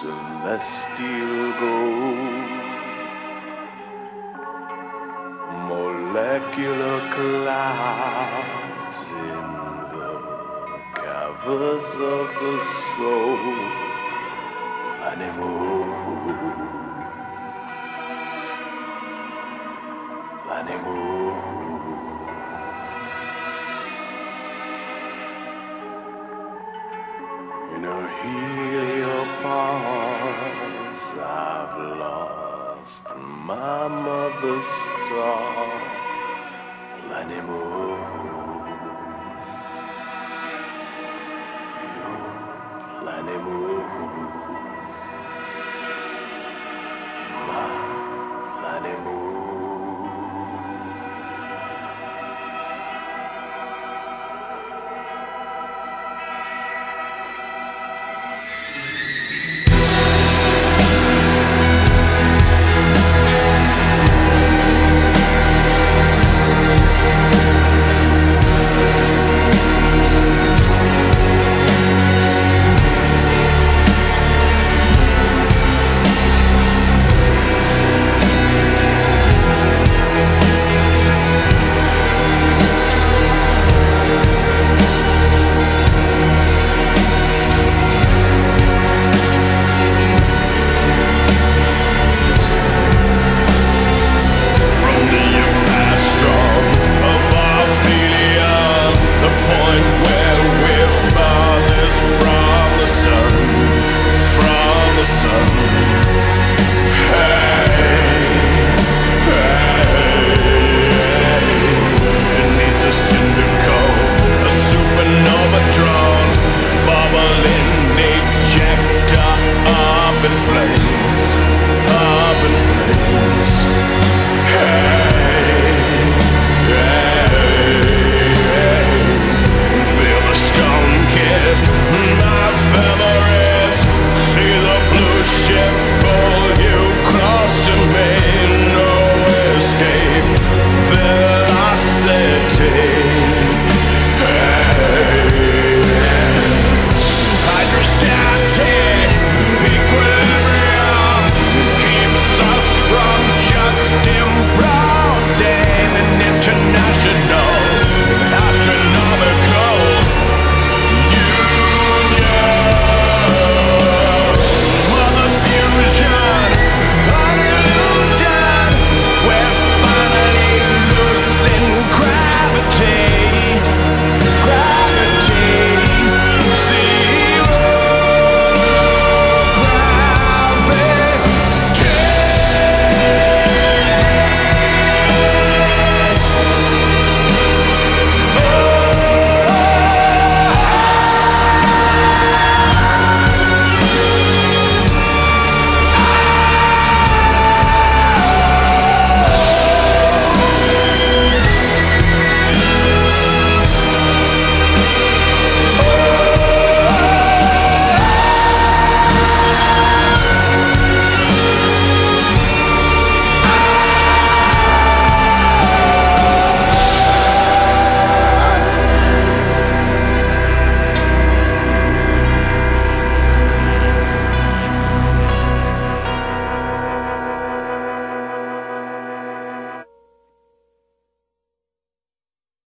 celestial gold. Molecular clouds in the caverns of the soul. Honeymoon. Honeymoon. In a heliopause, I've lost my mother's star. Planemo. Plenty more.